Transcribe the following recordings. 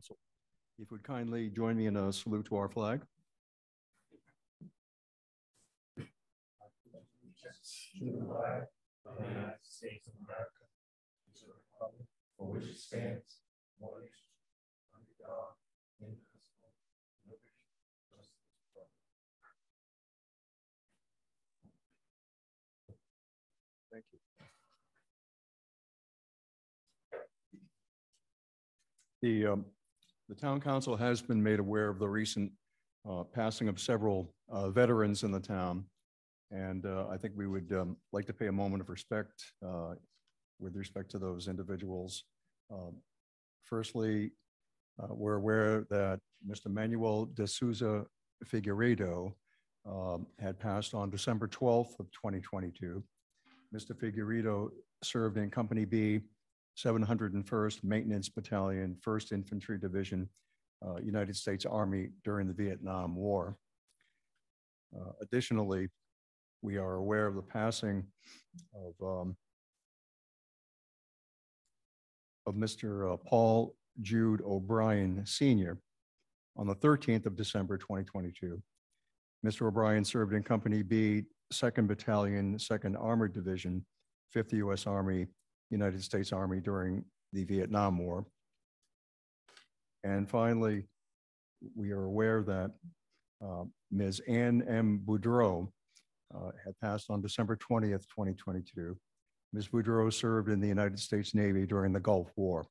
Council. If you would kindly join me in a salute to our flag. The. Thank you. The, um, the town council has been made aware of the recent uh, passing of several uh, veterans in the town. And uh, I think we would um, like to pay a moment of respect uh, with respect to those individuals. Um, Firstly, uh, we're aware that Mr. Manuel de Souza Figueiredo um, had passed on December 12th of 2022. Mr. Figueiredo served in Company B, 701st Maintenance Battalion, 1st Infantry Division, uh, United States Army during the Vietnam War. Uh, Additionally, we are aware of the passing of um, of Mr. uh, Paul Jude O'Brien Sr. on the 13th of December 2022. Mr. O'Brien served in Company B, 2nd Battalion, 2nd Armored Division, 5th U.S. Army, United States Army during the Vietnam War. And finally, we are aware that uh, Ms. Anne M. Boudreau uh, had passed on December 20th, 2022. Ms. Boudreau served in the United States Navy during the Gulf War.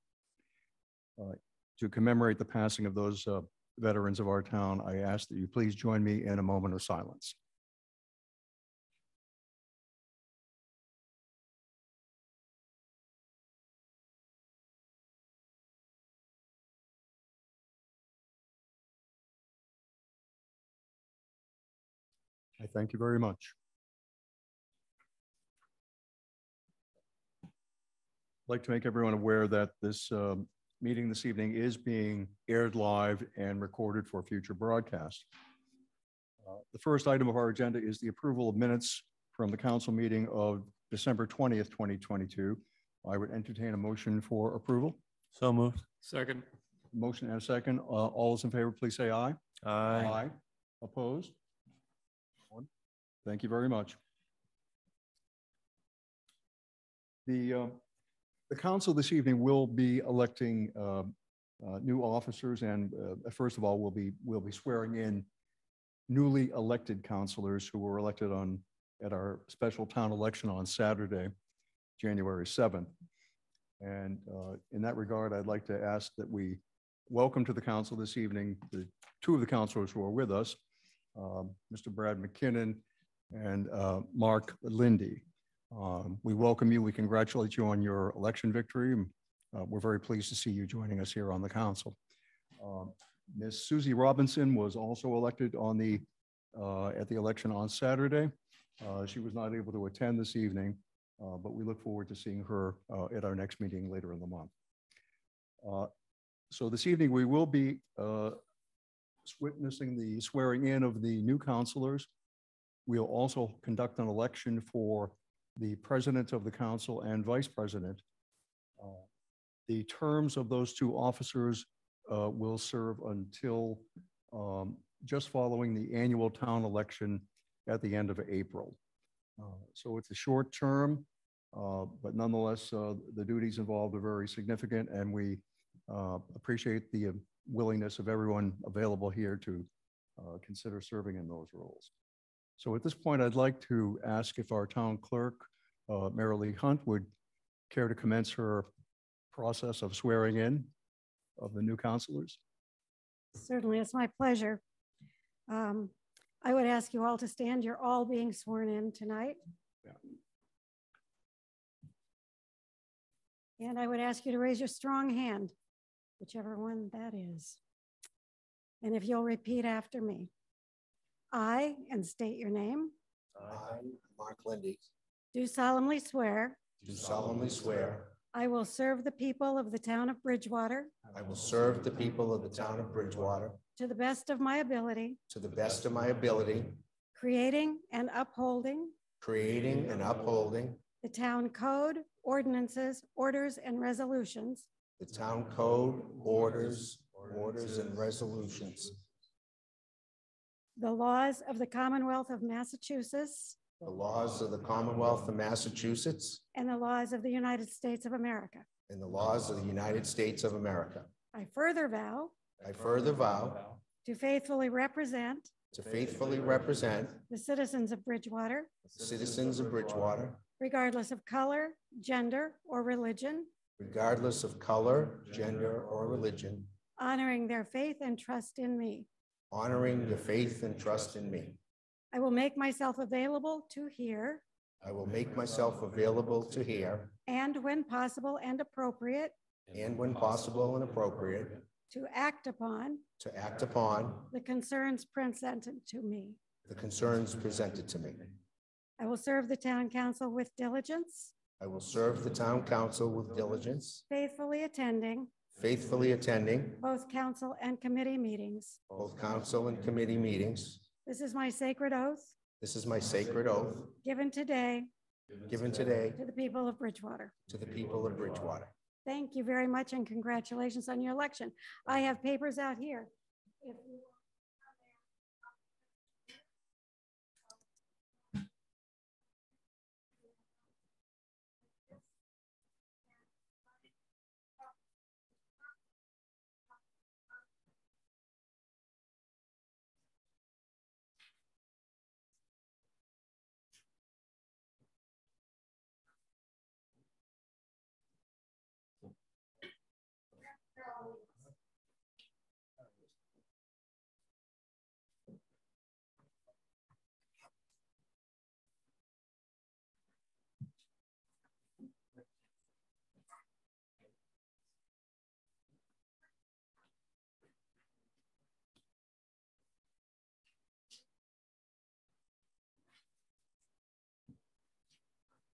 Uh, To commemorate the passing of those uh, veterans of our town, I ask that you please join me in a moment of silence. Thank you very much. I'd like to make everyone aware that this um, meeting this evening is being aired live and recorded for future broadcast. Uh, The first item of our agenda is the approval of minutes from the council meeting of December 20th, 2022. I would entertain a motion for approval. So moved. Second. Motion and a second. Uh, All those in favor, please say aye. Aye. Opposed? Thank you very much. The, uh, the council this evening will be electing uh, uh, new officers and uh, first of all, we'll be, we'll be swearing in newly elected councilors who were elected on, at our special town election on Saturday, January 7th. And uh, in that regard, I'd like to ask that we welcome to the council this evening the two of the councilors who are with us, um, Mr. Brad McKinnon and uh, Mark Lindy. Um, We welcome you. We congratulate you on your election victory. uh, We're very pleased to see you joining us here on the council. Um, Ms. Susie Robinson was also elected on the, uh, at the election on Saturday. Uh, She was not able to attend this evening, uh, but we look forward to seeing her uh, at our next meeting later in the month. So this evening, we will be witnessing the swearing in of the new councilors. We'll also conduct an election for the president of the council and vice president. Uh, The terms of those two officers uh, will serve until um, just following the annual town election at the end of April. Uh, So it's a short term, uh, but nonetheless, uh, the duties involved are very significant, and we uh, appreciate the willingness of everyone available here to consider serving in those roles. So at this point, I'd like to ask if our town clerk, uh, Marilee Hunt, would care to commence her process of swearing in of the new councilors. Certainly, it's my pleasure. Um, I would ask you all to stand. You're all being sworn in tonight. Yeah. And I would ask you to raise your strong hand, whichever one that is. And if you'll repeat after me. I, and state your name, I, Mark Lindy, do solemnly swear. Do solemnly swear. I will serve the people of the town of Bridgewater. I will serve the people of the town of Bridgewater. To the best of my ability, to the best of my ability, creating and upholding. Creating and upholding. The town code, ordinances, orders, and resolutions. The town code, orders, orders and resolutions, the laws of the Commonwealth of Massachusetts, the laws of the Commonwealth of Massachusetts, and the laws of the United States of America. and the laws of the United States of America. I further vow I further vow to faithfully represent to faithfully represent the citizens of Bridgewater, the citizens of Bridgewater, regardless of color, gender, or religion, regardless of color, gender, or religion, honoring their faith and trust in me. Honoring your faith and trust in me. I will make myself available to hear I will make myself available to hear, and when possible and appropriate, and when possible and appropriate, to act upon to act upon the concerns presented to me. the concerns presented to me. I will serve the town council with diligence, I will serve the town council with diligence, faithfully attending faithfully attending both council and committee meetings. both council and committee meetings. This is my sacred oath This is my sacred oath given today given today to the people of Bridgewater. to the people of Bridgewater. Thank you very much and congratulations on your election. I have papers out here. If you-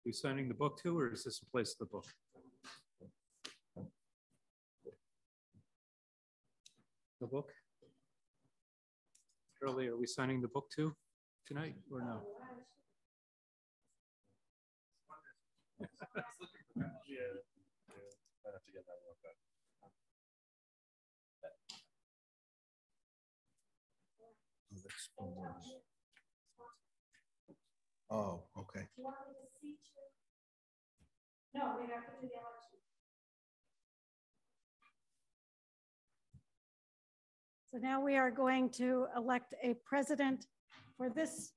You signing the book too, or is this a place of the book? The book? Shirley, are we signing the book too tonight or no? Oh, okay. No, we have to do the election. So now we are going to elect a president for this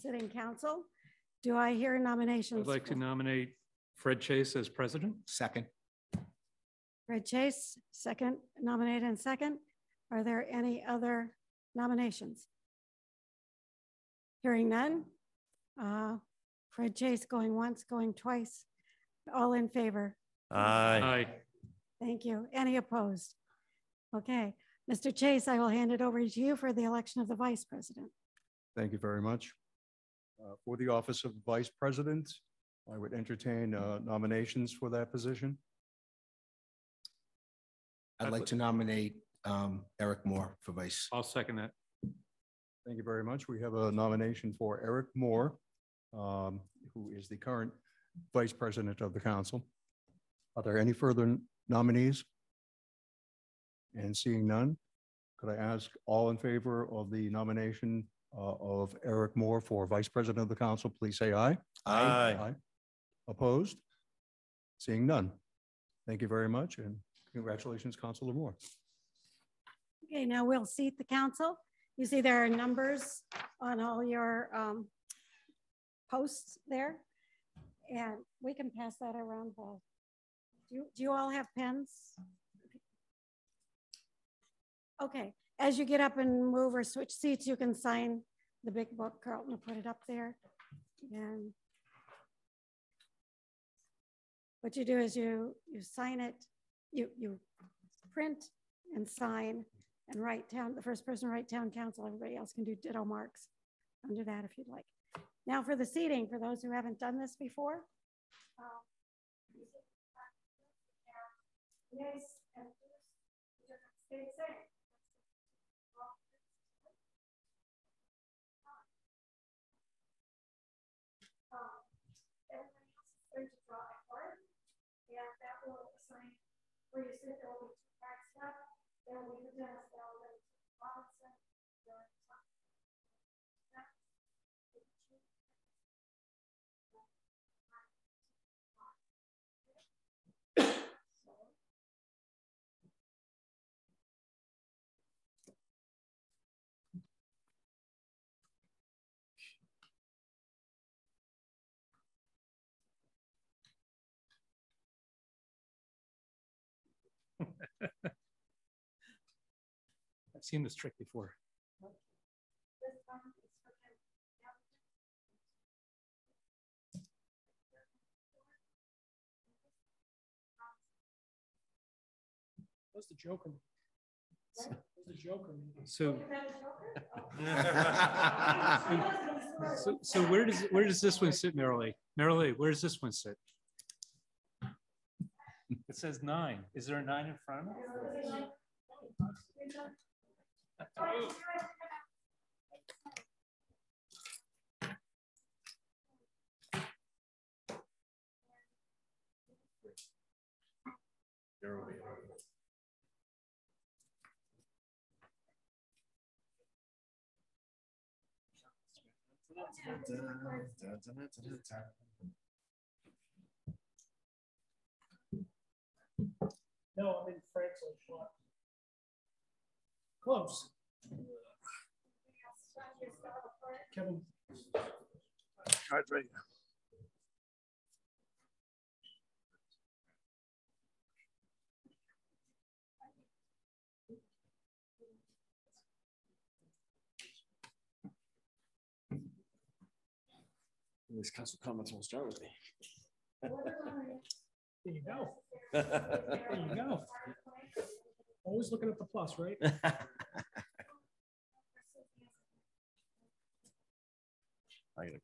sitting council. Do I hear nominations? I'd like to nominate Fred Chase as president. Second. Fred Chase, second, nominated and second. Are there any other nominations? Hearing none. Uh, Fred Chase going once, going twice. All in favor? Aye. Aye. Thank you. Any opposed? Okay, Mr. Chase, I will hand it over to you for the election of the vice president. Thank you very much. Uh, For the office of Vice President, I would entertain uh, nominations for that position. I'd like to nominate um, Eric Moore for vice. I'll second that. Thank you very much. We have a nomination for Eric Moore, um, who is the current Vice President of the council. Are there any further nominees? And seeing none, could I ask all in favor of the nomination uh, of Eric Moore for Vice President of the council, please say aye. Aye. aye. Opposed? Seeing none. Thank you very much and congratulations, Councilor Moore. Okay, now we'll seat the council. You see there are numbers on all your um, posts there. And we can pass that around, Paul. Do you, do you all have pens? Okay, as you get up and move or switch seats, you can sign the big book. Carlton will put it up there. And what you do is you, you sign it, you, you print and sign and write down, the first person write town council, everybody else can do ditto marks under that if you'd like. Now for the seating, for those who haven't done this before. um, Yes, and stay the same. Um, Everybody else is going to draw a I've seen this trick before. What's the Joker? What's the Joker? So, so, so where does, where does this one sit, Marilee? Marilee, where does this one sit? It says nine. Is there a nine in front? No, I'm in Franklin. Schlupp. Close. Kevin. Cards ready. These council comments will start with me. There you go. There you go. Always looking at the plus, right? I gotta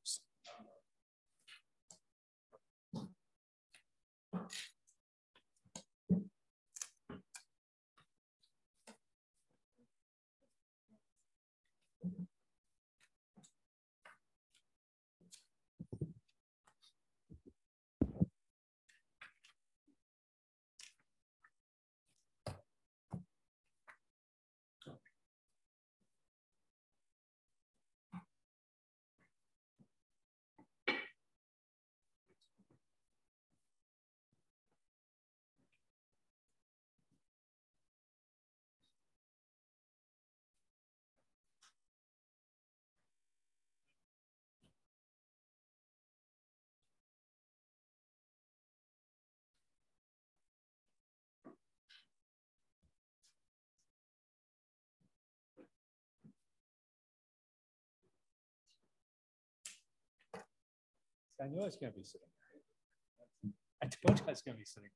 I knew I was gonna be sitting. there. I told you I was gonna be sitting.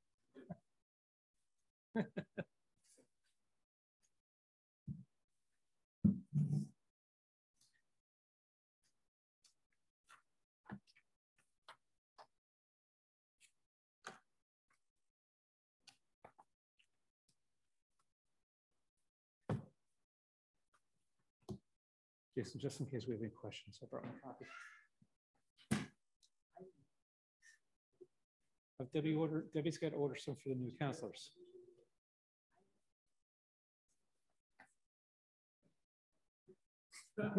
Jason, just in case we have any questions, I brought my copy. Debbie order, Debbie's got to order some for the new councilors.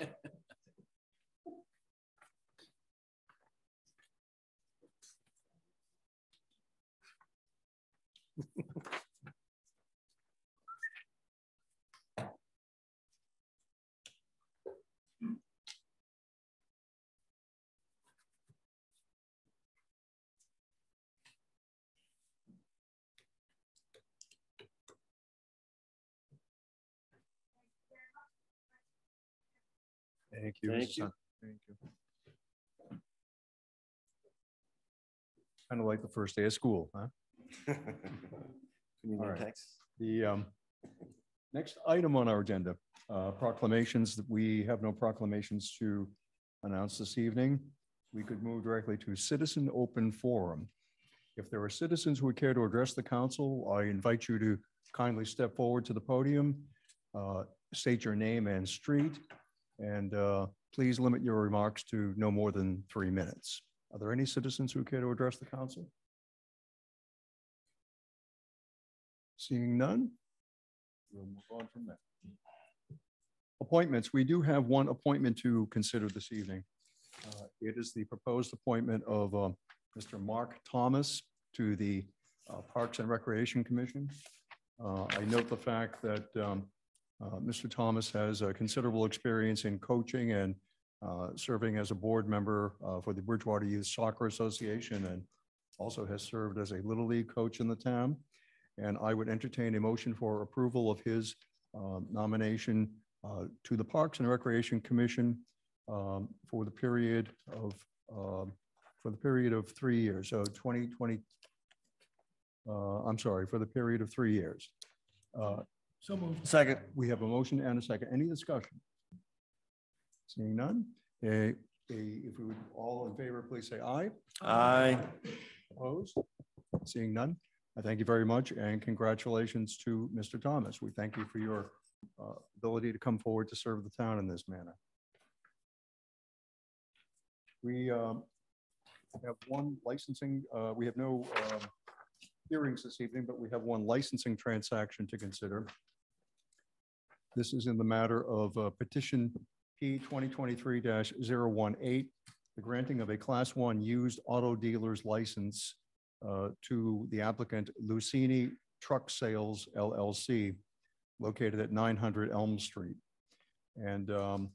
Thank you. Thank you. Thank you. Kind of like the first day of school, huh? Can you right. text? The um, next item on our agenda, uh, proclamations, that we have no proclamations to announce this evening. We could move directly to citizen open forum. If there are citizens who would care to address the council, I invite you to kindly step forward to the podium, uh, state your name and street, and uh, please limit your remarks to no more than three minutes. Are there any citizens who care to address the council? Seeing none? We'll move on from there. Appointments, we do have one appointment to consider this evening. Uh, It is the proposed appointment of uh, Mr. Mark Thomas to the uh, Parks and Recreation Commission. Uh, I note the fact that um, uh, Mr. Thomas has a considerable experience in coaching and uh, serving as a board member uh, for the Bridgewater Youth Soccer Association and also has served as a Little League coach in the town. And I would entertain a motion for approval of his um, nomination uh, to the Parks and Recreation Commission um, for the period of, um, for the period of three years, so 2020, uh, I'm sorry, for the period of three years. Uh, So moved. Second. We have a motion and a second. Any discussion? Seeing none? Eh, eh, If we would, all in favor, please say aye. Aye. Opposed? Seeing none? I thank you very much and congratulations to Mr. Thomas. We thank you for your uh, ability to come forward to serve the town in this manner. We um, have one licensing, uh, we have no um, hearings this evening, but we have one licensing transaction to consider. This is in the matter of uh, petition P 2023-018, the granting of a Class 1 used auto dealer's license uh, to the applicant Lucini Truck Sales LLC located at 900 Elm Street. And um,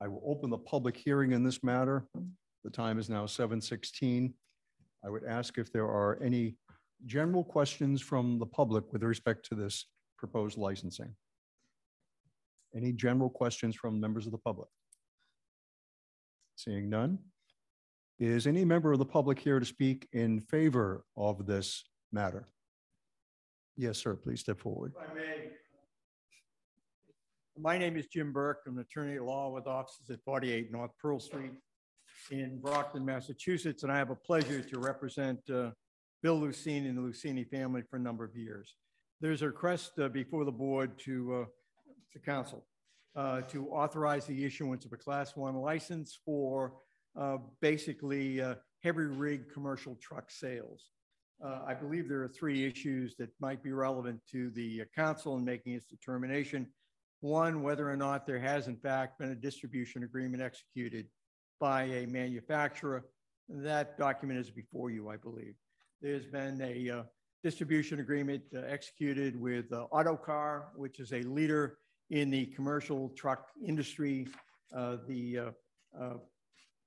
I will open the public hearing in this matter. The time is now 7:16. I would ask if there are any general questions from the public with respect to this proposed licensing. Any general questions from members of the public? Seeing none. Is any member of the public here to speak in favor of this matter? Yes, sir, please step forward. If I may. My name is Jim Burke. I'm an attorney at law with offices at 48 North Pearl Street in Brockton, Massachusetts, and I have a pleasure to represent uh, Bill Lucini and the Lucini family for a number of years. There's a request uh, before the board to, uh, the council, uh, to authorize the issuance of a Class 1 license for uh, basically uh, heavy rig commercial truck sales. Uh, I believe there are three issues that might be relevant to the uh, council in making its determination. One, whether or not there has in fact been a distribution agreement executed by a manufacturer. That document is before you, I believe. There's been a distribution agreement uh, executed with uh, Autocar, which is a leader in the commercial truck industry. Uh, the uh, uh,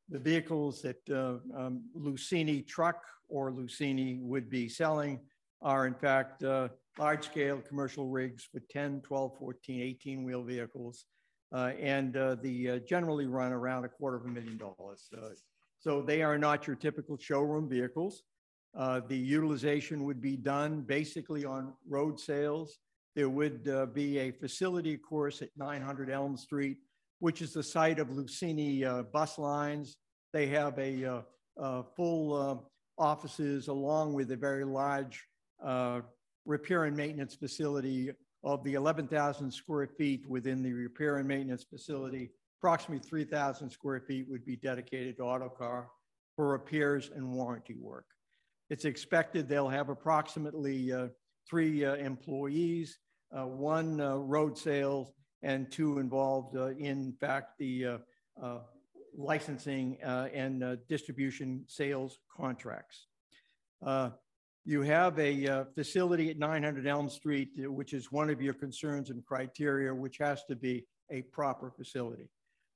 the vehicles that uh, um, Lucini Truck or Lucini would be selling are in fact uh, large-scale commercial rigs with 10, 12, 14, 18-wheel vehicles. Uh, and the generally run around a quarter of a million dollars. So they are not your typical showroom vehicles. Uh, the utilization would be done basically on road sales. There would uh, be a facility, of course, at 900 Elm Street, which is the site of Lucini uh, bus lines. They have a uh, full uh, offices along with a very large uh, repair and maintenance facility of the 11,000 square feet within the repair and maintenance facility. Approximately 3,000 square feet would be dedicated to Autocar for repairs and warranty work. It's expected they'll have approximately uh, three employees, one uh, road sales, and two involved uh, in fact the uh, uh, licensing uh, and uh, distribution sales contracts. Uh, You have a uh, facility at 900 Elm Street, uh, which is one of your concerns and criteria, which has to be a proper facility.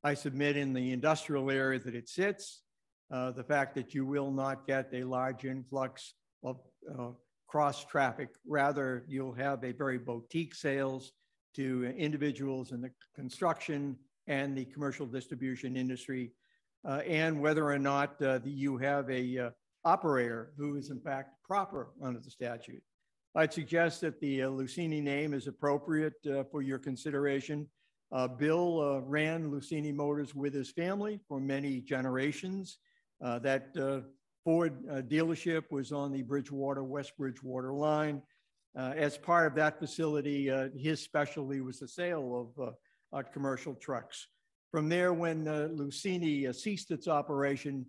I submit in the industrial area that it sits, uh, the fact that you will not get a large influx of uh, cross traffic. Rather, you'll have a very boutique sales to individuals in the construction and the commercial distribution industry, uh, and whether or not uh, you have a uh, operator who is in fact proper under the statute. I'd suggest that the uh, Lucini name is appropriate uh, for your consideration. Uh, Bill ran Lucini Motors with his family for many generations. That Ford uh, dealership was on the Bridgewater, West Bridgewater line. Uh, As part of that facility, uh, his specialty was the sale of uh, uh, commercial trucks. From there, when uh, Lucini ceased its operation,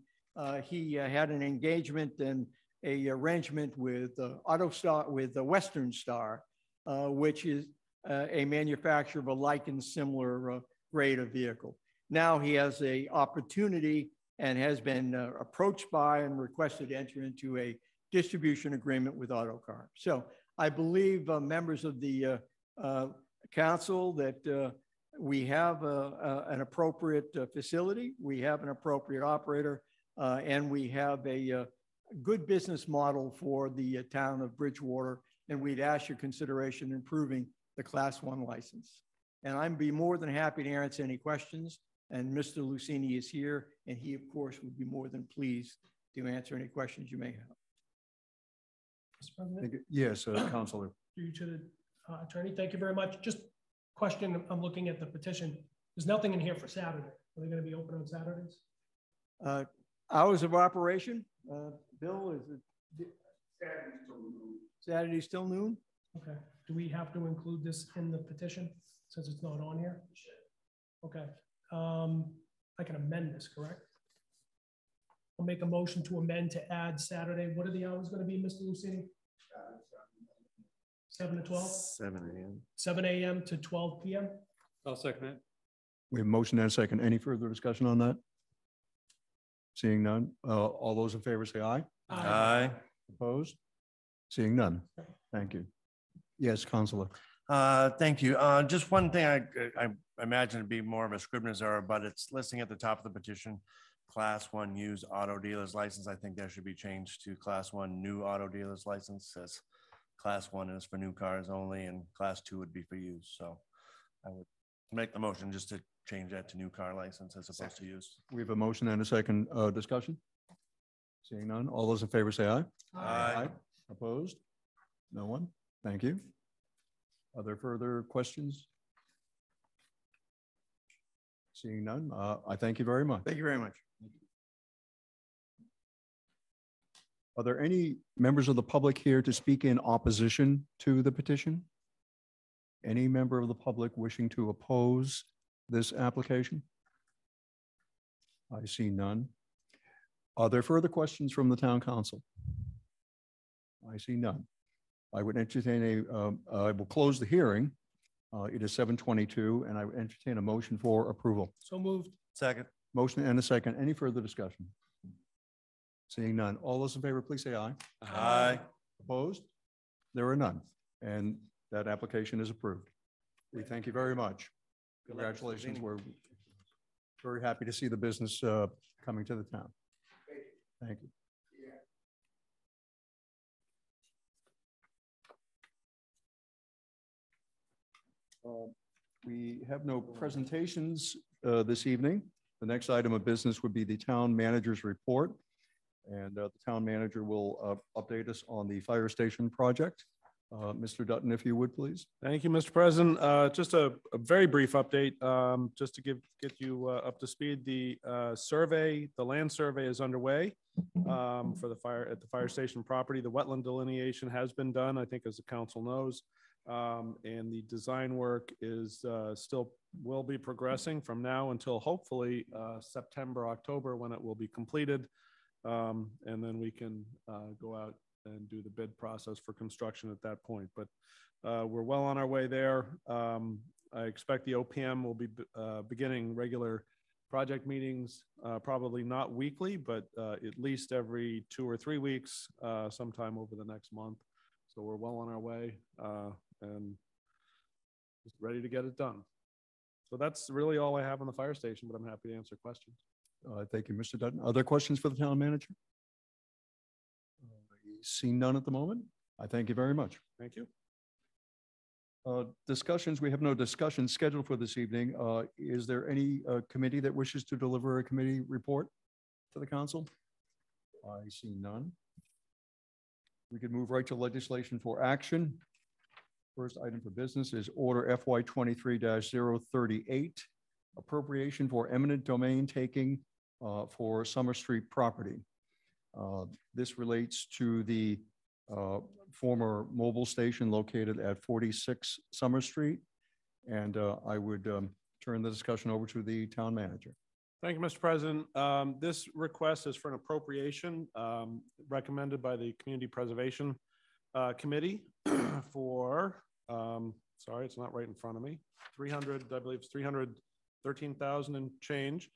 he had an engagement and a arrangement with Auto Star, with the Western Star, which is a manufacturer of a like and similar grade of vehicle. Now he has a opportunity and has been uh, approached by and requested to enter into a distribution agreement with Autocar. So I believe uh, members of the uh, uh, council that uh, we have uh, uh, an appropriate facility, we have an appropriate operator, and we have a uh, good business model for the town of Bridgewater. And we'd ask your consideration improving the Class One license. And I'd be more than happy to answer any questions. And Mr. Lucini is here, and he, of course, would be more than pleased to answer any questions you may have. Mr. President, Thank you. Yes, uh, Councilor. through to the uh, attorney, thank you very much. Just question, I'm looking at the petition. There's nothing in here for Saturday. Are they going to be open on Saturdays? Uh, Hours of operation, uh, Bill, is it? Saturday still noon? Okay. Do we have to include this in the petition since it's not on here? Okay. Um, I can amend this, correct? I'll make a motion to amend to add Saturday. What are the hours going to be, Mr. Lucini? Seven to twelve? Seven AM. Seven AM to twelve PM? I'll second it. We have motion and a second. Any further discussion on that? Seeing none. Uh, All those in favor say aye. Aye. Opposed? Seeing none. Thank you. Yes, Councilor. Uh, thank you. Uh, just one thing, I, I imagine it'd be more of a scrivener's error, but it's listing at the top of the petition. Class one used auto dealer's license. I think that should be changed to class one new auto dealer's license. Says class one is for new cars only and class two would be for use. So I would make the motion just to change that to new car license as opposed to use. We have a motion and a second uh, discussion. Seeing none. All those in favor say aye. Aye. Opposed? No one? Thank you. Are there further questions? Seeing none, uh, I thank you very much. Thank you very much. Are there any members of the public here to speak in opposition to the petition? Any member of the public wishing to oppose this application? I see none. Are there further questions from the town council? I see none. I would entertain a, um, I will close the hearing. Uh, It is seven twenty-two, and I would entertain a motion for approval. So moved. Second. Motion and a second. Any further discussion? Seeing none. All those in favor, please say aye. Aye. Opposed? There are none, and that application is approved. We thank you very much. Good luck, Mr. Congratulations. We're very happy to see the business uh, coming to the town. Thank you. We have no presentations uh, this evening. The next item of business would be the town manager's report. And uh, the town manager will uh, update us on the fire station project. Uh, Mr. Dutton, if you would, please. Thank you, Mr. President. Uh, Just a, a very brief update, um, just to give, get you uh, up to speed. The survey, the land survey is underway um, for the fire, at the fire station property. The wetland delineation has been done, I think, as the council knows. Um, And the design work is uh, still, will be progressing from now until hopefully uh, September, October, when it will be completed. Um, And then we can uh, go out and do the bid process for construction at that point. But uh, we're well on our way there. Um, I expect the OPM will be uh, beginning regular project meetings, uh, probably not weekly, but at least every two or three weeks, sometime over the next month. So we're well on our way uh, and just ready to get it done. So that's really all I have on the fire station, but I'm happy to answer questions. Uh, Thank you, Mr. Dutton. Other questions for the town manager? Uh, Seeing none at the moment. I thank you very much. Thank you. Uh, Discussions, we have no discussion scheduled for this evening. Uh, Is there any uh, committee that wishes to deliver a committee report to the council? I see none. We could move right to legislation for action. First item for business is Order FY twenty-three 38 appropriation for eminent domain taking uh, for Summer Street property. Uh, This relates to the uh, former Mobil station located at 46 Summer Street. And uh, I would um, turn the discussion over to the town manager. Thank you, Mr. President. Um, This request is for an appropriation um, recommended by the Community Preservation uh, Committee for, um, sorry, it's not right in front of me, 300, I believe it's 313,000 and change.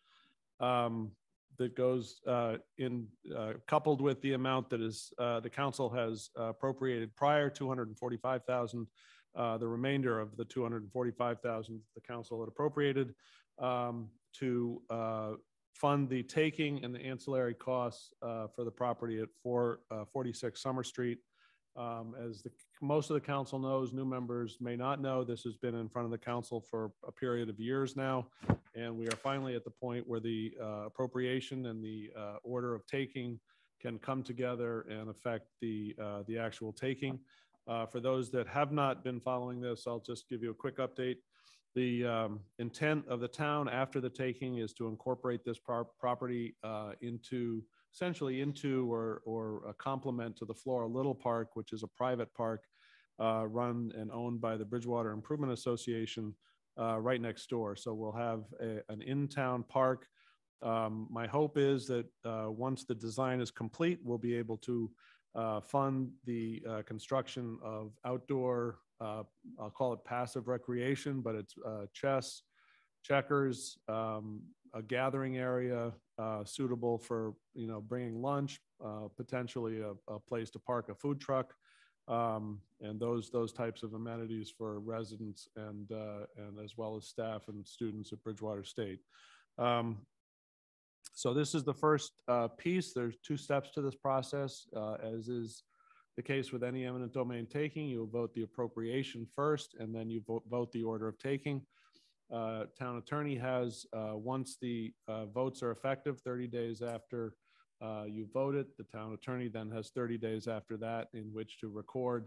um, That goes uh, in, uh, coupled with the amount that is, uh, the council has appropriated prior, 245,000. uh, The remainder of the 245,000 the council had appropriated um, to uh, fund the taking and the ancillary costs uh, for the property at four, uh, 46 Summer Street. Um, As the, most of the council knows, new members may not know, this has been in front of the council for a period of years now. And we are finally at the point where the uh, appropriation and the uh, order of taking can come together and affect the, uh, the actual taking. Uh, For those that have not been following this, I'll just give you a quick update. The um, intent of the town after the taking is to incorporate this par- property uh, into, essentially into or, or a complement to the Flora Little Park, which is a private park uh, run and owned by the Bridgewater Improvement Association uh, right next door. So we'll have a- an in-town park. Um, My hope is that uh, once the design is complete, we'll be able to uh, fund the uh, construction of outdoor uh, I'll call it passive recreation, but it's chess, checkers, um, a gathering area uh, suitable for, you know, bringing lunch, uh, potentially a, a place to park a food truck, um, and those, those types of amenities for residents and, uh, and as well as staff and students at Bridgewater State. Um, So this is the first uh, piece. There's two steps to this process, uh, as is the case with any eminent domain taking, you vote the appropriation first, and then you vote, vote the order of taking. Uh, Town attorney has, uh, once the uh, votes are effective, 30 days after uh, you vote it, the town attorney then has 30 days after that in which to record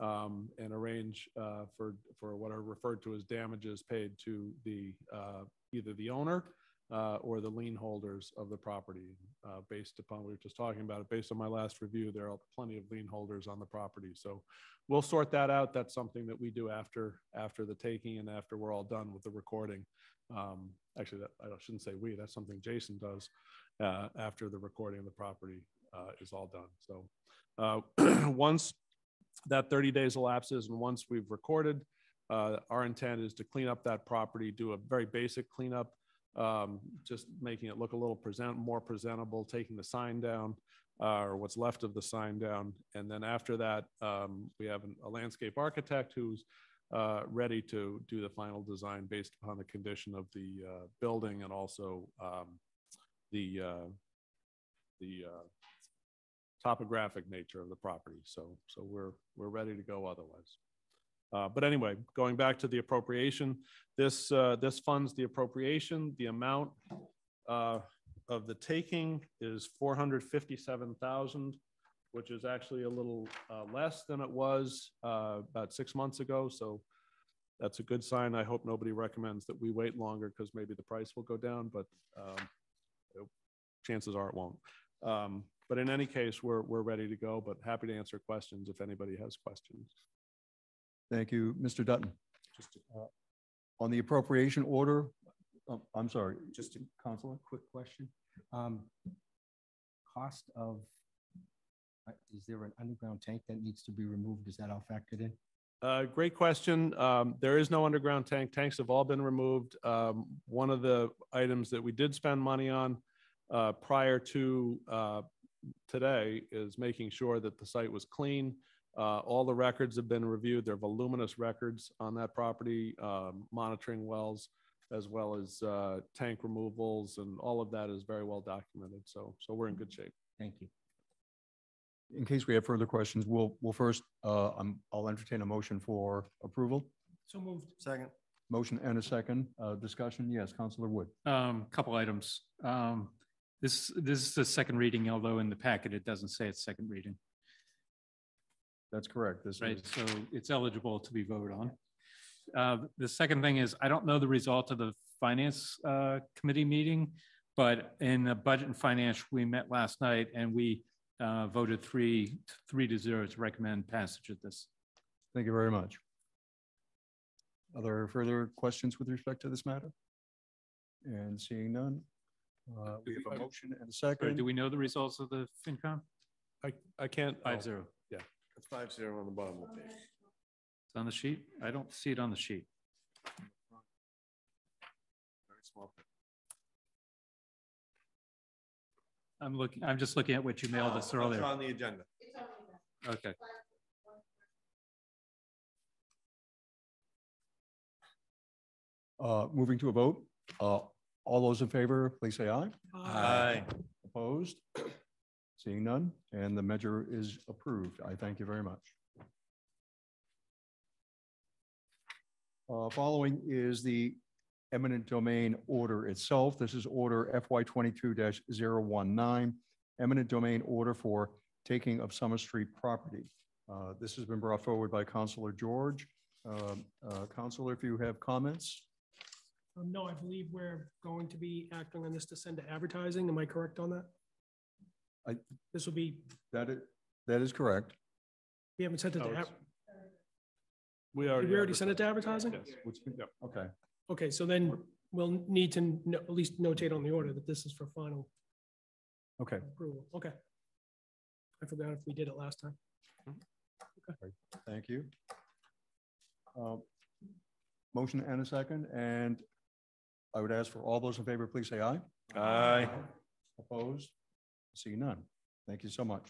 um, and arrange uh, for, for what are referred to as damages paid to the, uh, either the owner uh, or the lien holders of the property. uh, Based upon, we were just talking about it, based on my last review, there are plenty of lien holders on the property. So we'll sort that out. That's something that we do after, after the taking and after we're all done with the recording. Um, Actually, that, I shouldn't say we, that's something Jason does uh, after the recording of the property uh, is all done. So uh, once that 30 days elapses and once we've recorded, uh, our intent is to clean up that property, do a very basic cleanup, um, just making it look a little present, more presentable, taking the sign down, uh, or what's left of the sign down. And then after that, um, we have an- a landscape architect who's uh, ready to do the final design based upon the condition of the uh, building and also um, the, uh, the uh, topographic nature of the property. So, so we're, we're ready to go otherwise. Uh, But anyway, going back to the appropriation, this, uh, this funds the appropriation. The amount uh, of the taking is four hundred fifty-seven thousand, which is actually a little uh, less than it was uh, about six months ago. So that's a good sign. I hope nobody recommends that we wait longer because maybe the price will go down, but um, chances are it won't. Um, But in any case, we're, we're ready to go, but happy to answer questions if anybody has questions. Thank you, Mr. Dutton. Just a Uh, On the appropriation order, oh, I'm sorry, just a Councilor? quick question. Um, Cost of, uh, is there an underground tank that needs to be removed? Is that all factored in? Uh, great question. Um, there is no underground tank. Tanks have all been removed. Um, one of the items that we did spend money on uh, prior to uh, today is making sure that the site was clean. Uh, all the records have been reviewed. They're voluminous records on that property, um, monitoring wells, as well as uh, tank removals, and all of that is very well documented. So, so we're in good shape. Thank you. In case we have further questions, we'll, we'll first, uh, I'm- I'll entertain a motion for approval. So moved. Second. Motion and a second. Uh, Discussion? Yes, Councilor Wood. Um, couple items. Um, this, this is the second reading, although in the packet it doesn't say it's second reading, That's correct. This right? is, So it's eligible to be voted on. Uh, the second thing is, I don't know the result of the finance, uh, committee meeting, but in the budget and finance, we met last night and we, uh, voted three, three to zero to recommend passage of this. thank you very much. Are there further questions with respect to this matter? And seeing none, Uh, We have a motion and a Sorry, second. do we know the results of the FinCom? I, I can't. Five oh, zero. It's five zero on the bottom of the page. It's on the sheet? I don't see it on the sheet. Very small. I'm looking, I'm just looking at what you mailed us earlier. It's on the agenda. Okay. Uh, Moving to a vote. Uh, All those in favor, please say aye. Aye. Opposed? Seeing none, and the measure is approved. I thank you very much. Uh, Following is the eminent domain order itself. This is order FY twenty-two 19 eminent domain order for taking of Summer Street property. Uh, This has been brought forward by Councillor George. Um, uh, Councilor, if you have comments? Um, no, I believe we're going to be acting on this to send to advertising. Am I correct on that? I- This will be, That is, that is correct. we haven't sent it Oh, to, it's- ad- We did already. we already sent it to advertising? Yes. Which- Yep. Okay. Okay, so then we'll need to no- at least notate on the order that this is for final Okay, approval. Okay. I forgot if we did it last time. Okay. Thank you. Uh, Motion and a second, and I would ask for all those in favor, please say aye. Aye. Opposed? See none. Thank you so much.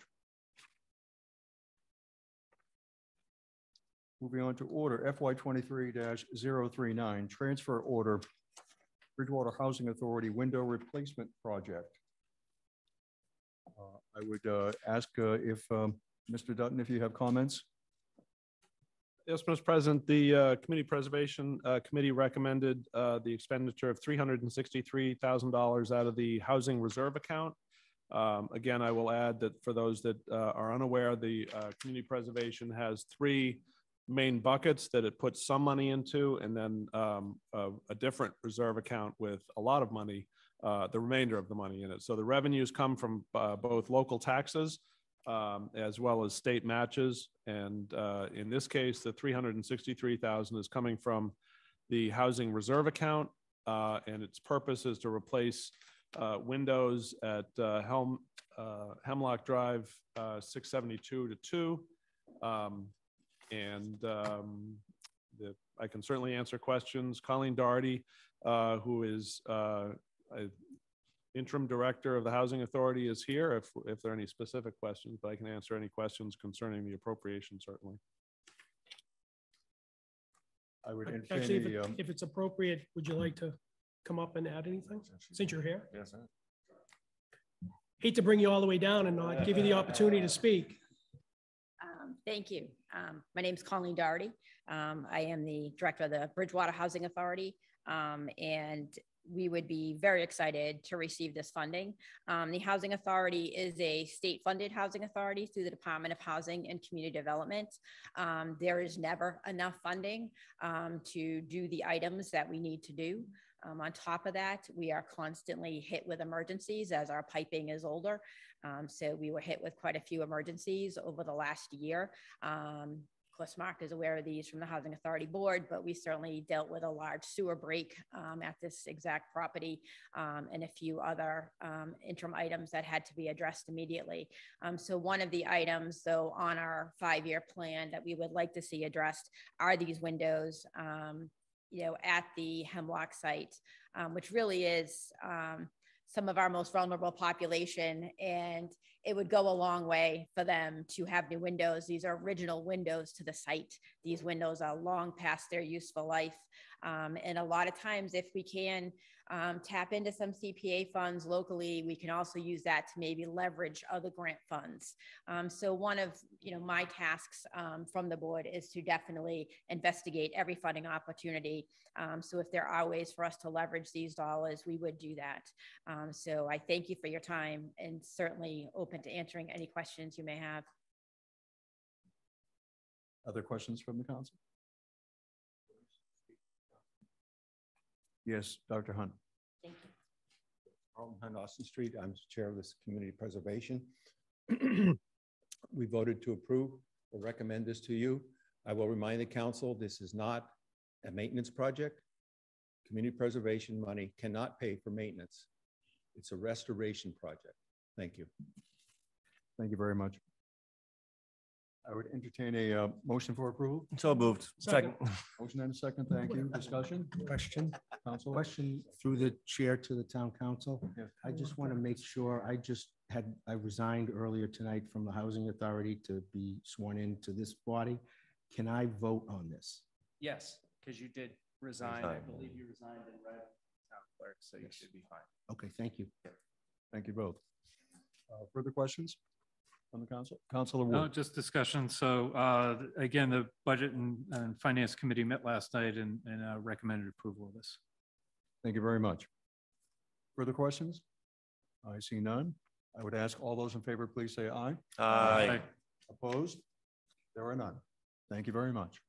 Moving on to order FY twenty-three 39 transfer order Bridgewater Housing Authority window replacement project. Uh, I would uh, ask uh, if, um, Mr. Dutton, if you have comments? Yes, Mr. President, the uh, Committee Preservation uh, Committee recommended uh, the expenditure of three hundred and sixty-three thousand dollars out of the Housing Reserve Account. Um, Again, I will add that for those that uh, are unaware, the uh, Community Preservation has three main buckets that it puts some money into, and then um, a a different reserve account with a lot of money, uh, the remainder of the money in it. So the revenues come from uh, both local taxes um, as well as state matches. And uh, in this case, the 363,000 is coming from the Housing Reserve Account. uh, And its purpose is to replace uh, windows at uh, Helm, uh, Hemlock Drive, uh, 672 to 2. Um, And um, the, I can certainly answer questions. Colleen Doherty, uh, who is uh, interim director of the Housing Authority is here if, if there are any specific questions, but I can answer any questions concerning the appropriation certainly. I would Actually, entertain if the, it- um, if it's appropriate, would you like to come up and add anything, since you're here? Yes, sir. Hate to bring you all the way down and not give you the opportunity to speak. Um, Thank you. Um, My is Colleen Doherty. Um, I am the Director of the Bridgewater Housing Authority. um, And we would be very excited to receive this funding. Um, The Housing Authority is a state-funded housing authority through the Department of Housing and Community Development. Um, There is never enough funding um, to do the items that we need to do. Um, On top of that, we are constantly hit with emergencies as our piping is older. Um, so we were hit with quite a few emergencies over the last year. Um, of course, Mark is aware of these from the Housing Authority Board, but we certainly dealt with a large sewer break um, at this exact property um, and a few other um, interim items that had to be addressed immediately. So one of the items, though, on our five-year plan that we would like to see addressed are these windows, you know, at the Hemlock site, um, which really is um, some of our most vulnerable population and it would go a long way for them to have new windows. These are original windows to the site. These windows are long past their useful life. Um, and a lot of times if we can um, tap into some cpa funds locally we can also use that to maybe leverage other grant funds um, so one of you know my tasks um, from the board is to definitely investigate every funding opportunity um, so if there are ways for us to leverage these dollars we would do that um, so I thank you for your time and certainly open to answering any questions you may have. other questions from the council? Yes, Dr. Hunt. Thank you. Carlton Hunt, Austin Street. I'm Chair of this Community Preservation. We voted to approve or recommend this to you. I will remind the council, this is not a maintenance project. Community preservation money cannot pay for maintenance. It's a restoration project. Thank you. Thank you very much. I would entertain a uh, motion for approval. So moved. Second. Motion and a second. Thank you. Discussion? Question, Council? question through the chair to the town council. Yes. I just want to make sure, I just had, I resigned earlier tonight from the housing authority to be sworn into this body. Can I vote on this? Yes, because you did resign. I Resign. believe you resigned in red town clerk, so you should be fine. Okay, thank you. Thank you both. Uh, Further questions on the council? Councilor No, just discussion. So uh, again, the Budget and, and Finance Committee met last night and, and uh, recommended approval of this. Thank you very much. Further questions? I see none. I would ask all those in favor, please say aye. Aye. Opposed? There are none. Thank you very much.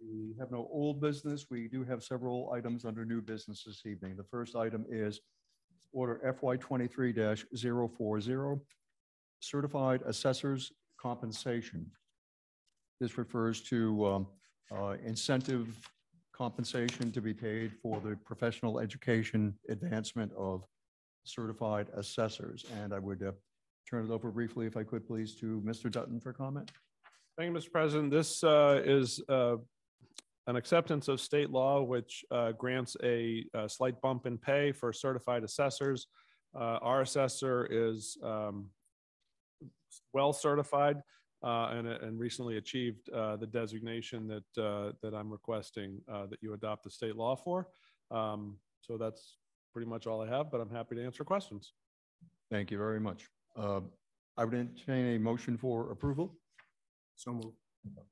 We have no old business. We do have several items under new business this evening. The first item is Order FY twenty-three 40 Certified Assessors Compensation. This refers to um, uh, incentive compensation to be paid for the professional education advancement of certified assessors. And I would uh, turn it over briefly, if I could, please, to Mr. Dutton for comment. Thank you, Mr. President. This uh, is uh, an acceptance of state law which uh, grants a a slight bump in pay for certified assessors. Uh, Our assessor is um, well certified uh, and and recently achieved uh, the designation that uh, that I'm requesting uh, that you adopt the state law for. Um, So that's pretty much all I have, but I'm happy to answer questions. Thank you very much. Uh, I would entertain a motion for approval. So moved.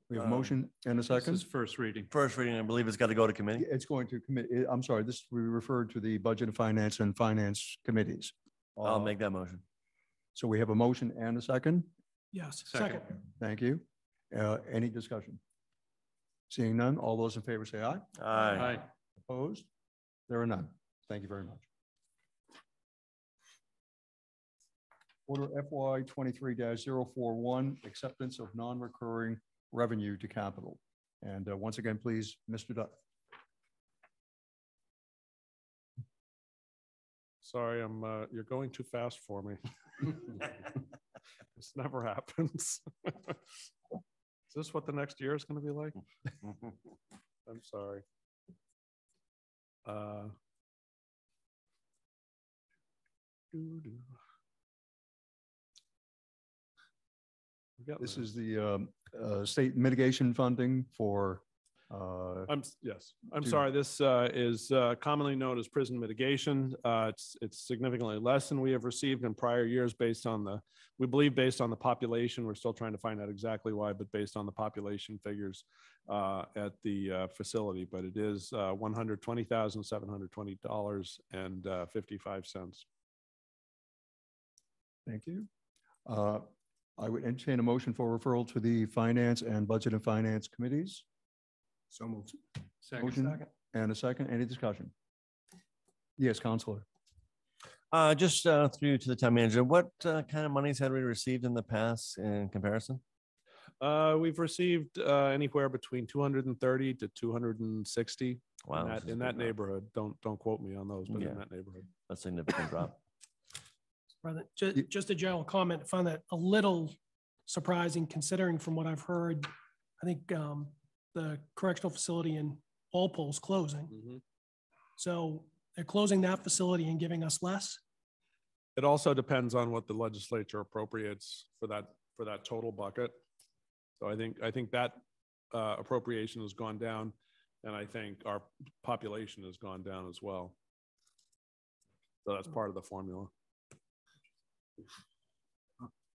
We have a Um, motion and a This second. is first reading. First reading, I believe it's got to go to committee. It's going to commit, I'm sorry, this, we referred to the Budget and Finance and Finance Committees. I'll Uh, make that motion. So we have a motion and a second. Yes, Second. second. Thank you. Uh, Any discussion? Seeing none, all those in favor say aye. Aye. Opposed? There are none. Thank you very much. Order FY twenty-three 41 acceptance of non-recurring revenue to capital. And uh, once again, please, Mr. Dutt. Sorry, I'm, uh, you're going too fast for me. This never happens. Is this what the next year is going to be like? I'm sorry. Uh. This is the um, uh, state mitigation funding for, uh, I'm, yes, I'm to- sorry. This uh, is uh, commonly known as prison mitigation. Uh, It's, it's significantly less than we have received in prior years based on the, we believe based on the population. We're still trying to find out exactly why, but based on the population figures uh, at the uh, facility. But it is uh, $120,720 and uh, 55 cents. thank you. Uh, I would entertain a motion for referral to the Finance and Budget and Finance Committees. So moved. Motion and a second. Any discussion? Yes, Councilor. Uh, just uh, through to the town manager, what uh, kind of monies had we received in the past in comparison? Uh, We've received uh, anywhere between 230 to 260 Wow. in this that, is a in that neighborhood. Don't, don't quote me on those, but Yeah. in that neighborhood. A significant drop. Rather, ju- just a general comment, I find that a little surprising considering from what I've heard. I think um, the correctional facility in Walpole's closing. Mhm. So they're closing that facility and giving us less. It also depends on what the legislature appropriates for that, for that total bucket. So I think, I think that uh, appropriation has gone down, and I think our population has gone down as well. So that's part of the formula.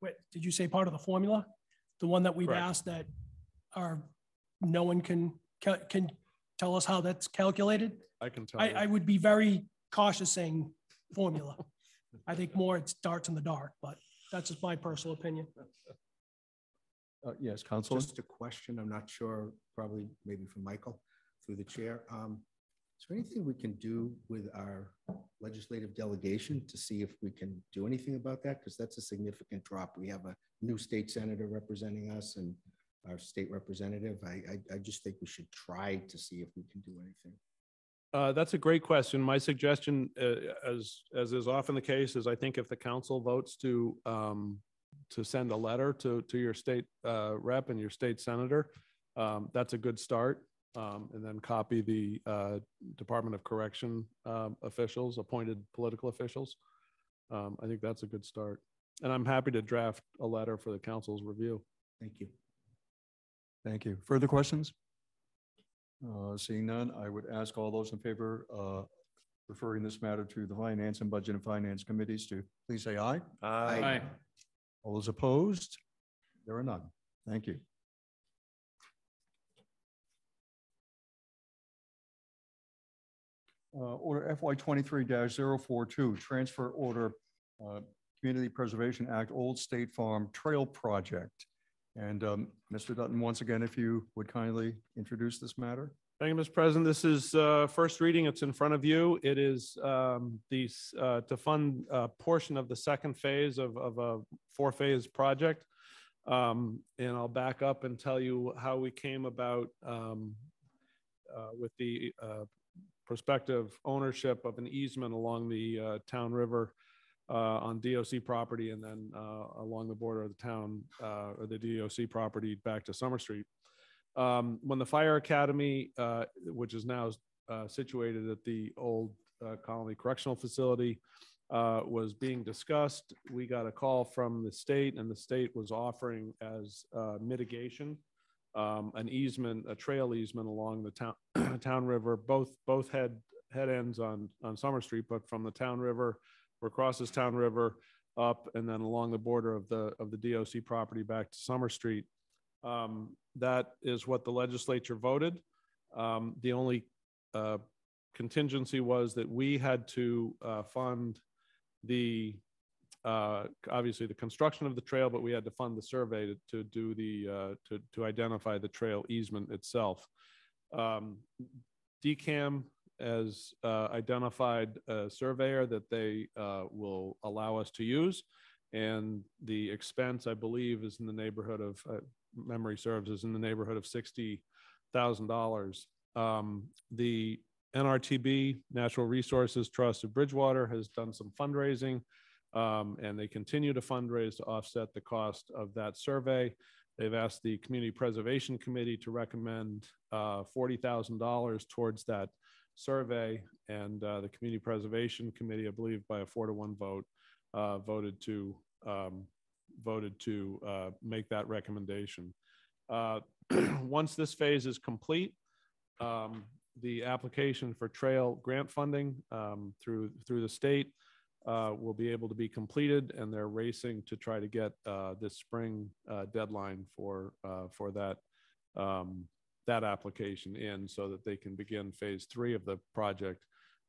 Wait, did you say part of the formula? The one that we've Correct. asked that our, no one can, can tell us how that's calculated? I can tell I, you. I would be very cautious saying formula. I think more it's darts in the dark, but that's just my personal opinion. Uh, Yes, Councilor. Just a question, I'm not sure, probably maybe for Michael, through the chair. Um, Is there anything we can do with our legislative delegation to see if we can do anything about that? Because that's a significant drop. We have a new state senator representing us and our state representative. I, I, I just think we should try to see if we can do anything. Uh, that's a great question. My suggestion, uh, as, as is often the case, is I think if the council votes to, um, to send a letter to, to your state, uh, rep and your state senator, um, that's a good start. Um, and then copy the, uh, Department of Correction, um, officials, appointed political officials. Um, I think that's a good start. And I'm happy to draft a letter for the council's review. Thank you. Thank you. Further questions? Uh, Seeing none, I would ask all those in favor uh, referring this matter to the Finance and Budget and Finance Committees to please say aye. Aye. All those opposed? There are none. Thank you. Order FY twenty-three 42 transfer order, uh, Community Preservation Act, Old State Farm Trail Project. And um, Mr. Dutton, once again, if you would kindly introduce this matter? Thank you, Mr. President. This is uh, first reading. It's in front of you. It is um, uh, to fund a portion of the second phase of, of a four-phase project. Um, And I'll back up and tell you how we came about um, uh, with the uh, prospective ownership of an easement along the uh, town river uh, on DOC property and then uh, along the border of the town uh, or the DOC property back to Summer Street. Um, when the fire academy, which is now situated at the old Colony Correctional Facility, uh, was being discussed, we got a call from the state, and the state was offering as uh, mitigation um, an easement, a trail easement along the town town river, both both head head ends on on Summer Street, but from the town river or crosses town river up and then along the border of the of the DOC property back to Summer Street. Um, that is what the legislature voted. Um, the only uh, contingency was that we had to uh, fund the uh, obviously the construction of the trail, but we had to fund the survey to, to do the uh, to to identify the trail easement itself. Um, DCAM has uh, identified a surveyor that they uh, will allow us to use. And the expense, I believe, is in the neighborhood of, uh, memory serves, is in the neighborhood of sixty thousand dollars. Um, The NRTB, Natural Resources Trust of Bridgewater, has done some fundraising. Um, and they continue to fundraise to offset the cost of that survey. They've asked the Community Preservation Committee to recommend uh, forty thousand dollars towards that survey. And uh, the Community Preservation Committee, I believe by a four to one vote, uh, voted to, um, voted to uh, make that recommendation. Uh, Once this phase is complete, um, the application for trail grant funding um, through, through the state uh, will be able to be completed, and they're racing to try to get uh, this spring uh, deadline for, uh, for that, um, that application in so that they can begin phase three of the project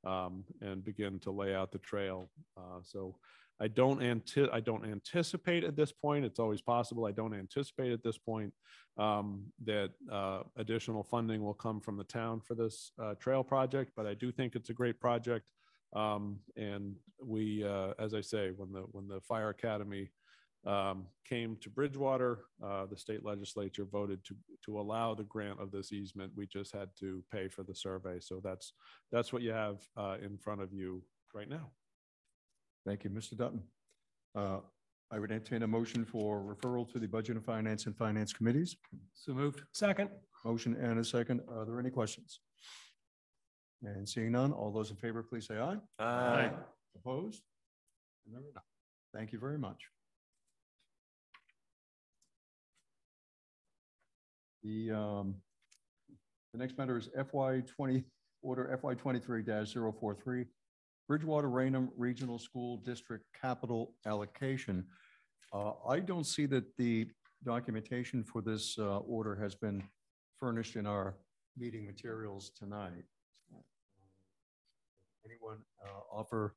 um, and begin to lay out the trail. Uh, So I don't anti, I don't anticipate at this point, it's always possible, I don't anticipate at this point um, that uh, additional funding will come from the town for this trail project, but I do think it's a great project. Um, and we, uh, as I say, when the, when the fire academy um, came to Bridgewater, uh, the state legislature voted to, to allow the grant of this easement. We just had to pay for the survey. So that's, that's what you have uh, in front of you right now. Thank you, Mr. Dutton. Uh, I would entertain a motion for referral to the Budget and Finance and Finance Committees. So moved. Second, Motion and a second. Are there any questions? And seeing none, all those in favor, please say aye. Aye. Opposed? And there are none. Thank you very much. The, um, the next matter is FY twenty, order FY twenty-three 43 Bridgewater Raynham Regional School District Capital Allocation. Uh, I don't see that the documentation for this, uh, order has been furnished in our meeting materials tonight. Anyone, uh, offer,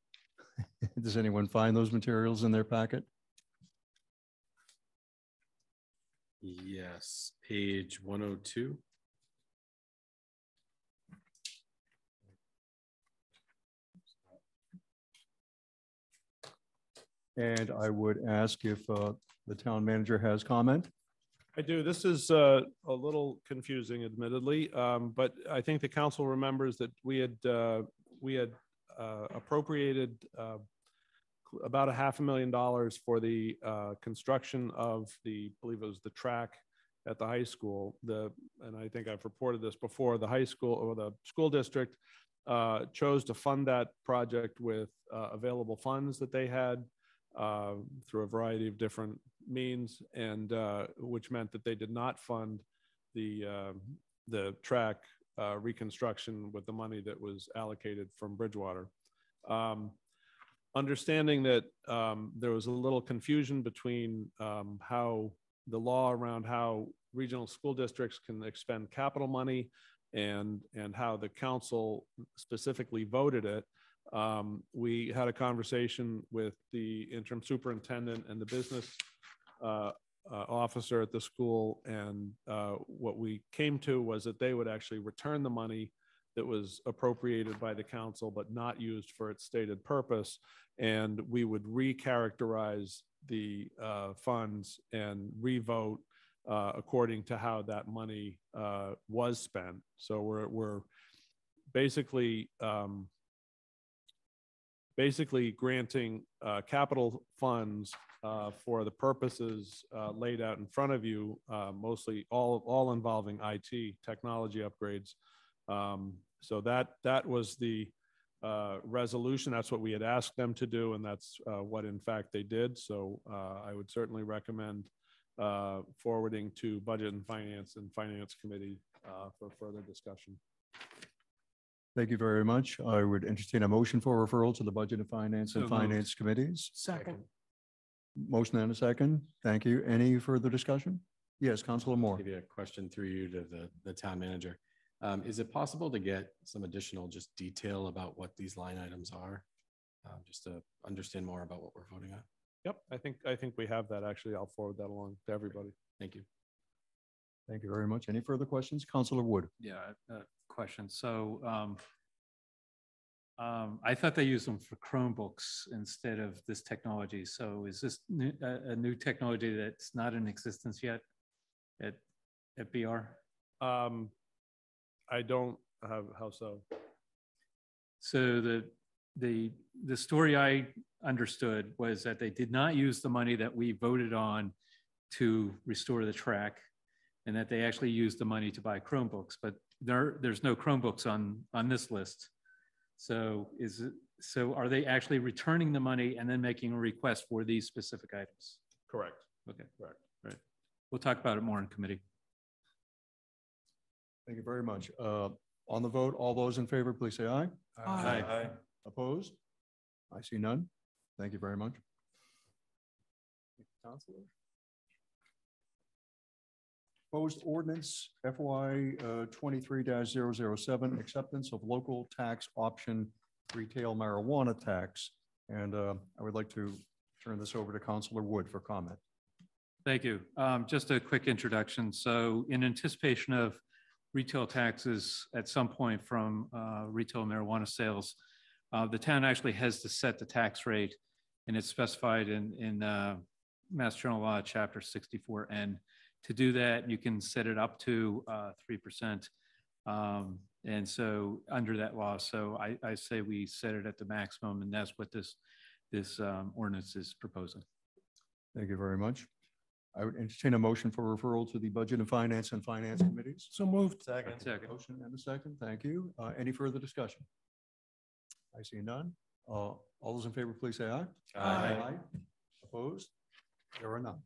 does anyone find those materials in their packet? Yes, page one oh two. And I would ask if, uh, the town manager has comment. I do. This is uh, a little confusing admittedly, um, but I think the council remembers that we had, uh, we had uh, appropriated uh, about a half a million dollars for the uh, construction of the, I believe it was the track at the high school. The, and I think I've reported this before, the high school or the school district uh, chose to fund that project with uh, available funds that they had uh, through a variety of different means, and which meant that they did not fund the the track uh, reconstruction with the money that was allocated from Bridgewater. Um, understanding that um, there was a little confusion between um, how the law around how regional school districts can expend capital money and and how the council specifically voted it um, we had a conversation with the interim superintendent and the business uh, uh, officer at the school, and uh, what we came to was that they would actually return the money that was appropriated by the council but not used for its stated purpose, and we would recharacterize the uh, funds and revote uh, according to how that money uh, was spent. So we're we're basically um, basically granting uh, capital funds uh, for the purposes uh, laid out in front of you, uh, mostly all, all involving IT, technology upgrades. Um, So that, that was the uh, resolution. That's what we had asked them to do, and that's uh, what in fact they did. So I would certainly recommend forwarding to Budget and Finance and Finance Committee for further discussion. Thank you very much. I would entertain a motion for referral to the Budget and Finance and So moved. Finance Committees. Second. Motion and a second. Thank you. Any further discussion? Yes, Councilor Moore. Maybe a question through you to the, the town manager. Um, is it possible to get some additional just detail about what these line items are? Um, just to understand more about what we're voting on? Yep, I think, I think we have that. Actually, I'll forward that along to everybody. Thank you. Thank you very much. Any further questions? Councilor Wood. Yeah, uh, question. So um, um, I thought they used them for Chromebooks instead of this technology. So is this new- a, a new technology that's not in existence yet at, at BR? Um, I don't have, how so? So the, the, the story I understood was that they did not use the money that we voted on to restore the track and that they actually used the money to buy Chromebooks, but there, there's no Chromebooks on, on this list. So is it, so are they actually returning the money and then making a request for these specific items? Correct. Okay, Correct. right. We'll talk about it more in committee. Thank you very much. Uh, On the vote, all those in favor, please say aye. aye. Aye. Opposed? I see none. Thank you very much. Councilor? Proposed ordinance FY uh, twenty-three 7 acceptance of local tax option retail marijuana tax. And uh, I would like to turn this over to Councilor Wood for comment. Thank you. Um, Just a quick introduction. So in anticipation of retail taxes at some point from uh, retail marijuana sales, uh, the town actually has to set the tax rate, and it's specified in, in uh, Mass General Law, Chapter 64N. To do that, you can set it up to uh, 3%. Um, And so, under that law, so I, I say we set it at the maximum, and that's what this, this um, ordinance is proposing. Thank you very much. I would entertain a motion for referral to the Budget and Finance and Finance Committees. So moved. Second. Motion and a second. Thank you. Uh, Any further discussion? I see none. Uh, All those in favor, please say aye aye. Aye. Opposed? There are none.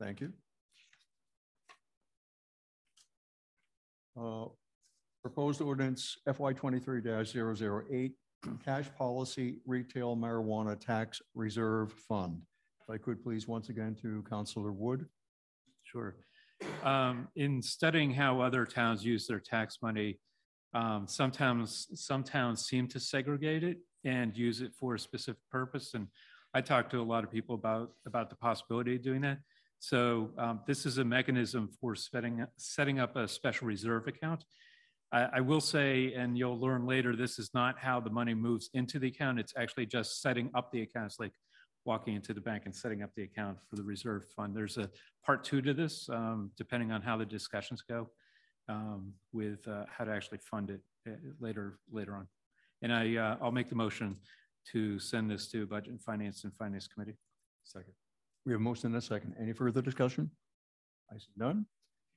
Thank you. Uh, Proposed ordinance FY twenty-three 8 cash policy retail marijuana tax reserve fund. If I could please once again to Councilor Wood. Sure. Um, in studying how other towns use their tax money, um, sometimes, some towns seem to segregate it and use it for a specific purpose. And I talked to a lot of people about, about the possibility of doing that. So, um, this is a mechanism for setting, setting up a special reserve account. I, I will say, and you'll learn later, this is not how the money moves into the account. It's actually just setting up the account. Like walking into the bank and setting up the account for the reserve fund. There's a part two to this, um, depending on how the discussions go um, with uh, how to actually fund it uh, later, later on. And I, uh, I'll make the motion to send this to Budget and Finance and Finance Committee. Second. We have a motion and a second. Any further discussion? I see none.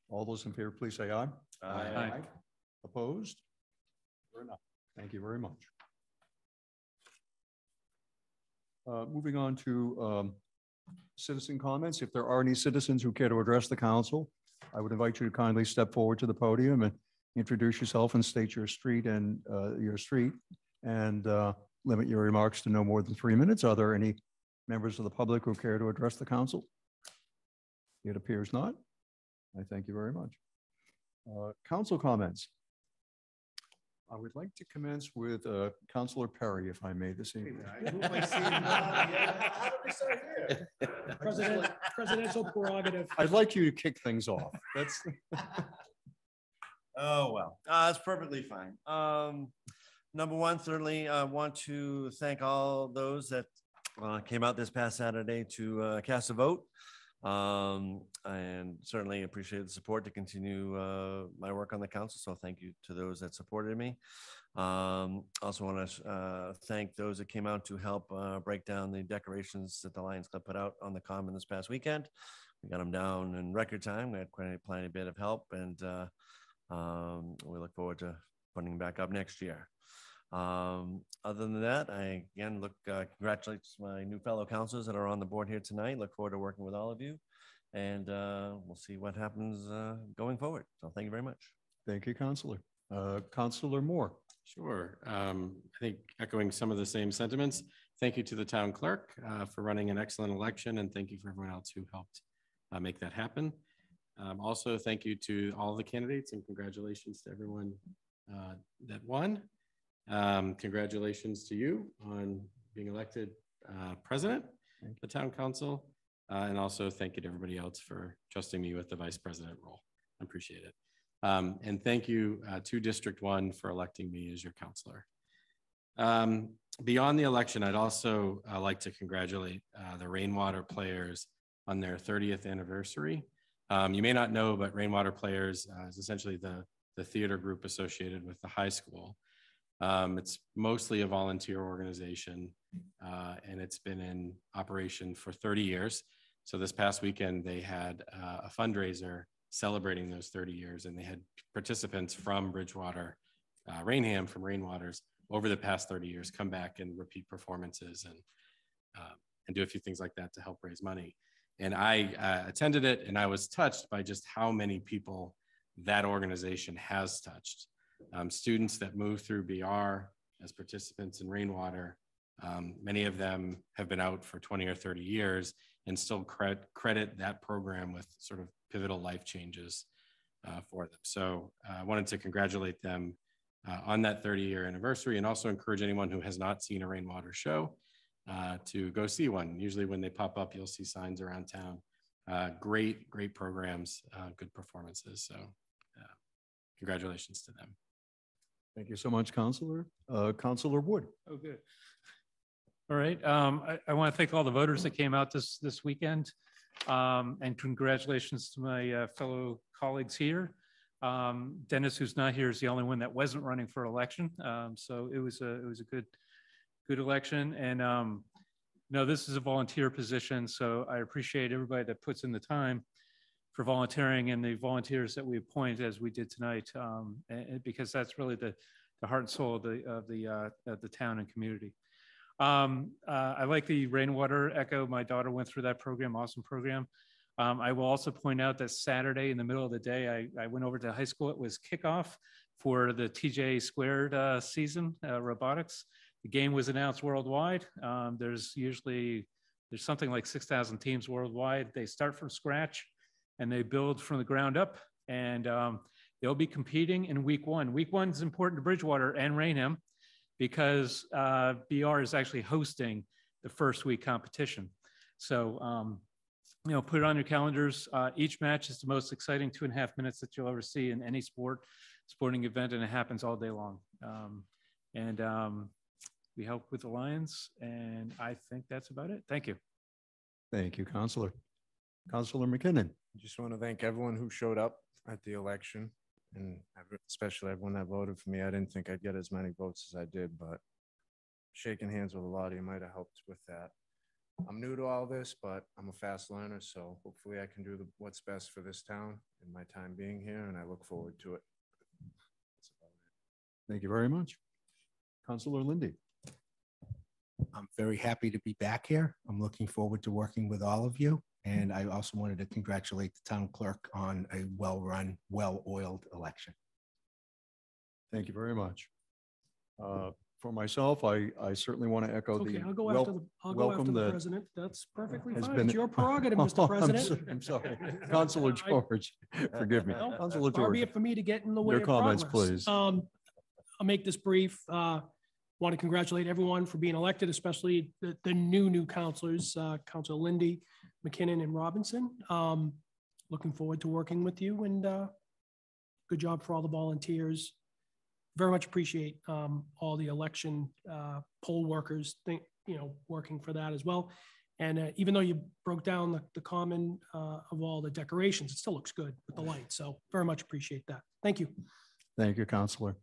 All those in favor, please say aye. Aye. Opposed? Fair enough. Thank you very much. Uh, Moving on to um, citizen comments. If there are any citizens who care to address the council, I would invite you to kindly step forward to the podium and introduce yourself and state your street and uh, your street and uh, limit your remarks to no more than three minutes. Are there any members of the public who care to address the council? It appears not. I thank you very much. Uh, Council comments. I would like to commence with uh, Councilor Perry, if I may, this evening. President, presidential prerogative. I'd like you to kick things off. That's, Oh, well, uh, it's perfectly fine. Um, number one, certainly I want to thank all those that uh, came out this past Saturday to uh, cast a vote. Um, and certainly appreciate the support to continue uh, my work on the council. So thank you to those that supported me. Um, also want to uh, thank those that came out to help uh, break down the decorations that the Lions Club put out on the common this past weekend. We got them down in record time. We had quite a, plenty bit of help, and uh, um, we look forward to putting them back up next year. Um, other than that, I again look uh, congratulate my new fellow councilors that are on the board here tonight. Look forward to working with all of you, and uh, we'll see what happens uh, going forward. So thank you very much. thank you, Councilor. Uh, Councilor Moore. Sure. Um, I think echoing some of the same sentiments, thank you to the town clerk uh, for running an excellent election and thank you for everyone else who helped uh, make that happen. Um, also, thank you to all the candidates and congratulations to everyone uh, that won. Um, congratulations to you on being elected uh, president of the town council. Uh, and also thank you to everybody else for trusting me with the vice president role. I appreciate it. Um, and thank you uh, to District One for electing me as your councilor. Um, beyond the election, I'd also uh, like to congratulate uh, the Rainwater players on their 30th anniversary. Um, you may not know, but Rainwater Players uh, is essentially the, the theater group associated with the high school. Um, it's mostly a volunteer organization, uh, and it's been in operation for 30 years. So this past weekend, they had uh, a fundraiser celebrating those 30 years, and they had participants from Bridgewater, uh, Raynham, from Rainwaters over the past 30 years come back and repeat performances and uh, and do a few things like that to help raise money. And I uh, attended it, and I was touched by just how many people that organization has touched. Um, students that move through BR as participants in Rainwater, um, many of them have been out for 20 or 30 years and still cred- credit that program with sort of pivotal life changes uh, for them. So uh, I wanted to congratulate them uh, on that 30 year anniversary and also encourage anyone who has not seen a Rainwater show uh, to go see one. Usually when they pop up, you'll see signs around town. Uh, great, great programs, uh, good performances. So congratulations to them. Thank you so much, Councilor. Uh, Councilor Wood. Oh, good. All right. Um, I, I want to thank all the voters that came out this, this weekend. Um, and congratulations to my uh, fellow colleagues here. Um, Dennis, who's not here, is the only one that wasn't running for election. Um, so it was a, it was a good, good election. And um, no, this is a volunteer position. So I appreciate everybody that puts in the time for volunteering and the volunteers that we appoint as we did tonight, um, and, because that's really the, the heart and soul of the, of the, uh, of the town and community. Um, uh, I like the rainwater echo. My daughter went through that program, awesome program. Um, I will also point out that Saturday in the middle of the day, I, I went over to high school. It was kickoff for the TJ squared uh, season uh, robotics. The game was announced worldwide. Um, there's usually there's something like 6,000 teams worldwide. They start from scratch and they build from the ground up. And um, they'll be competing in week one. Week one is important to Bridgewater and Raynham because uh, BR is actually hosting the first week competition. So, um, you know, put it on your calendars. Uh, each match is the most exciting two and a half minutes that you'll ever see in any sport, sporting event, and it happens all day long. Um, and um, we help with the Lions, and I think that's about it. Thank you. Thank you, Councilor. Councilor McKinnon. Just want to thank everyone who showed up at the election and especially everyone that voted for me. I didn't think I'd get as many votes as I did, but shaking hands with a lot of you might have helped with that. I'm new to all this, but I'm a fast learner, so hopefully I can do the, what's best for this town in my time being here, and I look forward to it. That's about it. Thank you very much. Councilor Lindy. I'm very happy to be back here. I'm looking forward to working with all of you. And I also wanted to congratulate the town clerk on a well-run, well-oiled election. Thank you very much. Uh, For myself, I, I certainly want to echo the. Okay, I'll go wel- after the, I'll go after welcome the that president. That's perfectly has fine. been- It's your prerogative, Mr. I'm President. so- I'm sorry. Councilor I- George, forgive me. No, Councilor Far be George. it for me to get in the way Your of comments, progress. please. Um, I'll make this brief. Uh, want to congratulate everyone for being elected, especially the, the new, new councilors, uh, Councilor Lindy, McKinnon and Robinson. Um, looking forward to working with you and, uh, good job for all the volunteers. Very much appreciate, um, all the election, uh, poll workers, think, you know, working for that as well. And, uh, even though you broke down the, the common, uh, of all the decorations, it still looks good with the lights. So very much appreciate that. Thank you. Thank you, Councilor.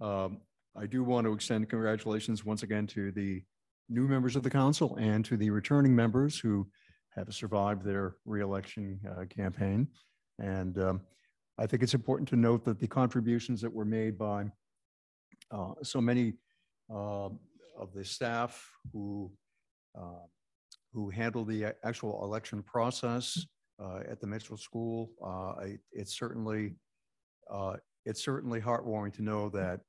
Um, I do want to extend congratulations once again to the new members of the council and to the returning members who have survived their reelection uh, campaign. And um, I think it's important to note that the contributions that were made by uh, so many uh, of the staff who uh, who handled the actual election process uh, at the Mitchell School, uh, I- it's certainly uh, it's certainly heartwarming to know that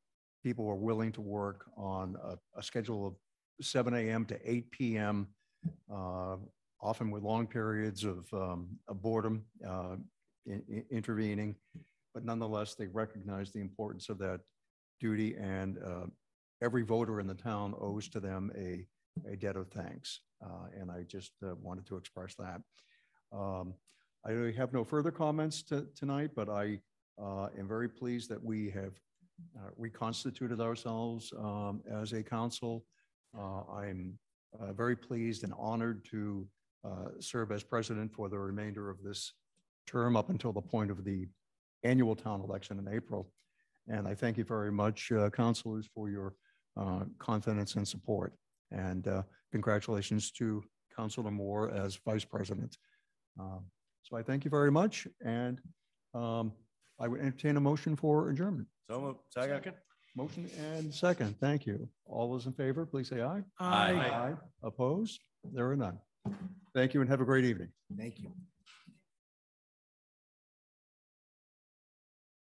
people are willing to work on a, a schedule of seven AM to eight PM, uh, often with long periods of, um, of boredom, uh, in- in- intervening. But nonetheless, they recognize the importance of that duty and, uh, every voter in the town owes to them a, a debt of thanks. Uh, and I just uh, wanted to express that. Um, I have no further comments to, tonight, but I, uh, am very pleased that we have uh, reconstituted ourselves um, as a council. Uh, I'm uh, very pleased and honored to uh, serve as president for the remainder of this term up until the point of the annual town election in April. And I thank you very much, uh, councilors, for your uh, confidence and support. And congratulations to Councilor Moore as vice president. Um, So I thank you very much, and um, I would entertain a motion for adjournment. So moved. Second. Motion and second. Thank you. All those in favor, please say aye aye. Aye. Opposed? There are none. Thank you and have a great evening. Thank you.